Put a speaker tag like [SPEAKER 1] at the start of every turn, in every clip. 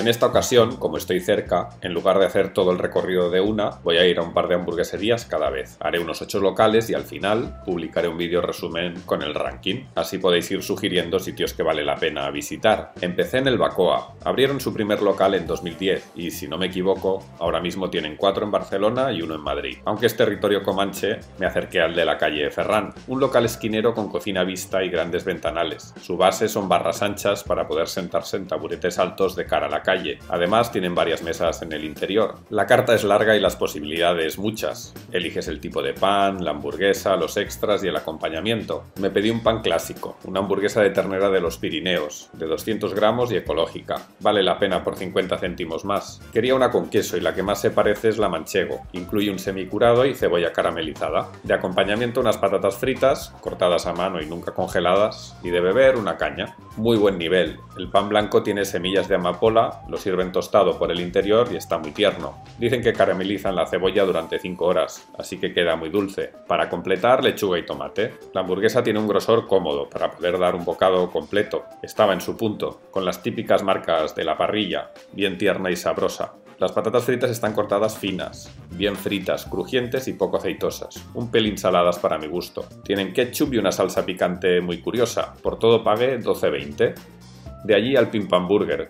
[SPEAKER 1] En esta ocasión, como estoy cerca, en lugar de hacer todo el recorrido de una, voy a ir a un par de hamburgueserías cada vez. Haré unos 8 locales y al final publicaré un vídeo resumen con el ranking. Así podéis ir sugiriendo sitios que vale la pena visitar. Empecé en el Bacoa. Abrieron su primer local en 2010 y si no me equivoco, ahora mismo tienen 4 en Barcelona y uno en Madrid. Aunque es territorio comanche, me acerqué al de la calle Ferran, un local esquinero con cocina vista y grandes ventanales. Su base son barras anchas para poder sentarse en taburetes altos de cara a la Además, tienen varias mesas en el interior. La carta es larga y las posibilidades muchas. Eliges el tipo de pan, la hamburguesa, los extras y el acompañamiento. Me pedí un pan clásico, una hamburguesa de ternera de los Pirineos, de 200 gramos y ecológica. Vale la pena por 50 céntimos más. Quería una con queso y la que más se parece es la manchego. Incluye un semicurado y cebolla caramelizada. De acompañamiento unas patatas fritas, cortadas a mano y nunca congeladas, y de beber una caña. Muy buen nivel. El pan blanco tiene semillas de amapola, lo sirven tostado por el interior y está muy tierno. Dicen que caramelizan la cebolla durante 5 horas, así que queda muy dulce. Para completar, lechuga y tomate. La hamburguesa tiene un grosor cómodo para poder dar un bocado completo. Estaba en su punto, con las típicas marcas de la parrilla, bien tierna y sabrosa. Las patatas fritas están cortadas finas, bien fritas, crujientes y poco aceitosas, un pelín saladas para mi gusto. Tienen ketchup y una salsa picante muy curiosa, por todo pagué 12.20. De allí al Pim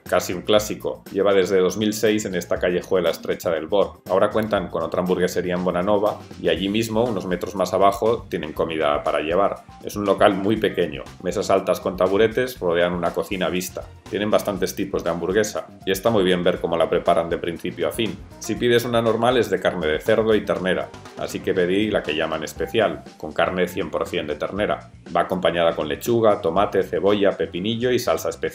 [SPEAKER 1] casi un clásico. Lleva desde 2006 en esta callejuela estrecha del Bor. Ahora cuentan con otra hamburguesería en Bonanova y allí mismo, unos metros más abajo, tienen comida para llevar. Es un local muy pequeño. Mesas altas con taburetes rodean una cocina vista. Tienen bastantes tipos de hamburguesa y está muy bien ver cómo la preparan de principio a fin. Si pides una normal es de carne de cerdo y ternera, así que pedí la que llaman especial, con carne 100% de ternera. Va acompañada con lechuga, tomate, cebolla, pepinillo y salsa especial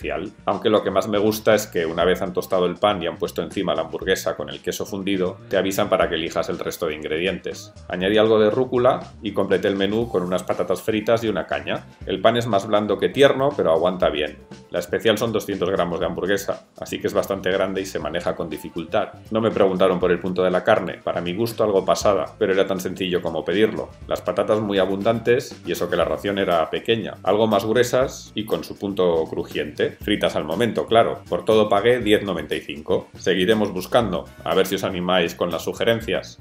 [SPEAKER 1] aunque lo que más me gusta es que una vez han tostado el pan y han puesto encima la hamburguesa con el queso fundido, te avisan para que elijas el resto de ingredientes. Añadí algo de rúcula y completé el menú con unas patatas fritas y una caña. El pan es más blando que tierno, pero aguanta bien. La especial son 200 gramos de hamburguesa, así que es bastante grande y se maneja con dificultad. No me preguntaron por el punto de la carne, para mi gusto algo pasada, pero era tan sencillo como pedirlo. Las patatas muy abundantes y eso que la ración era pequeña, algo más gruesas y con su punto crujiente fritas al momento, claro. Por todo pagué 10,95. Seguiremos buscando, a ver si os animáis con las sugerencias.